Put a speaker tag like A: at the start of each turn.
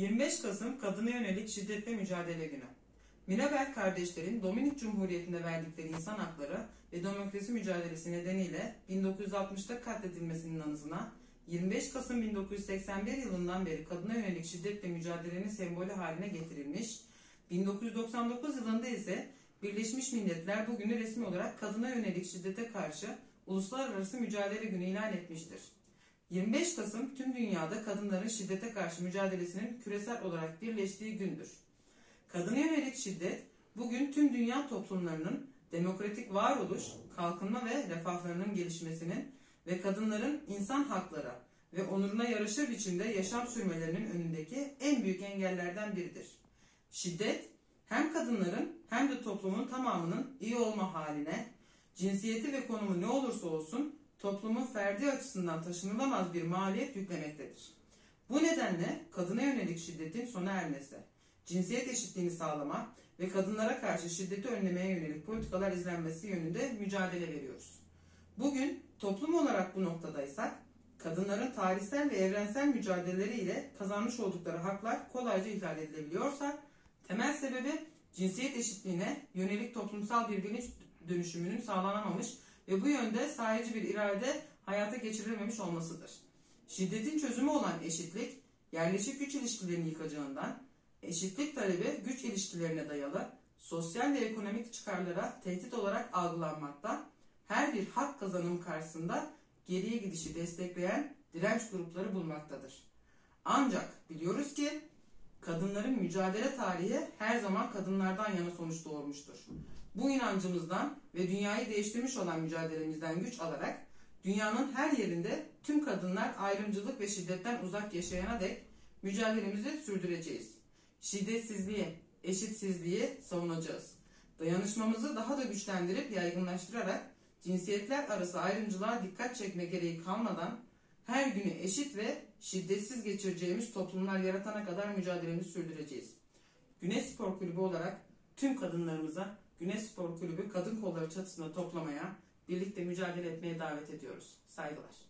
A: 25 Kasım Kadına Yönelik Şiddetle Mücadele Günü. Mirabel kardeşlerin Dominik Cumhuriyeti'nde verdikleri insan hakları ve demokrasi mücadelesi nedeniyle 1960'ta katledilmesinin anısına 25 Kasım 1981 yılından beri kadına yönelik şiddetle mücadelenin sembolü haline getirilmiş, 1999 yılında ise Birleşmiş Milletler bugünü resmi olarak kadına yönelik şiddete karşı Uluslararası Mücadele Günü ilan etmiştir. 25 Kasım tüm dünyada kadınların şiddete karşı mücadelesinin küresel olarak birleştiği gündür. Kadına yönelik şiddet bugün tüm dünya toplumlarının demokratik varoluş, kalkınma ve refahlarının gelişmesinin ve kadınların insan hakları ve onuruna yaraşır biçimde yaşam sürmelerinin önündeki en büyük engellerden biridir. Şiddet hem kadınların hem de toplumun tamamının iyi olma haline, cinsiyeti ve konumu ne olursa olsun toplumun ferdi açısından taşınılamaz bir maliyet yüklemektedir. Bu nedenle kadına yönelik şiddetin sona ermesi, cinsiyet eşitliğini sağlama ve kadınlara karşı şiddeti önlemeye yönelik politikalar izlenmesi yönünde mücadele veriyoruz. Bugün toplum olarak bu noktadaysak, kadınların tarihsel ve evrensel mücadeleleriyle kazanmış oldukları haklar kolayca ihlal edilebiliyorsa, temel sebebi cinsiyet eşitliğine yönelik toplumsal bir bilinç dönüşümünün sağlanamamış ve bu yönde sahici bir irade hayata geçirilememiş olmasıdır. Şiddetin çözümü olan eşitlik, yerleşik güç ilişkilerini yıkacağından, eşitlik talebi güç ilişkilerine dayalı, sosyal ve ekonomik çıkarlara tehdit olarak algılanmakta, her bir hak kazanım karşısında geriye gidişi destekleyen direnç grupları bulmaktadır. Ancak biliyoruz ki kadınların mücadele tarihi her zaman kadınlardan yana sonuç doğurmuştur. Bu inancımızdan ve dünyayı değiştirmiş olan mücadelemizden güç alarak dünyanın her yerinde tüm kadınlar ayrımcılık ve şiddetten uzak yaşayana dek mücadelemizi sürdüreceğiz. Şiddetsizliği, eşitsizliği savunacağız. Dayanışmamızı daha da güçlendirip yaygınlaştırarak cinsiyetler arası ayrımcılığa dikkat çekme gereği kalmadan her günü eşit ve şiddetsiz geçireceğimiz toplumlar yaratana kadar mücadelemizi sürdüreceğiz. Güneş Spor Kulübü olarak tüm kadınlarımıza Güneş Spor Kulübü kadın kolları çatısında toplamaya, birlikte mücadele etmeye davet ediyoruz. Saygılar.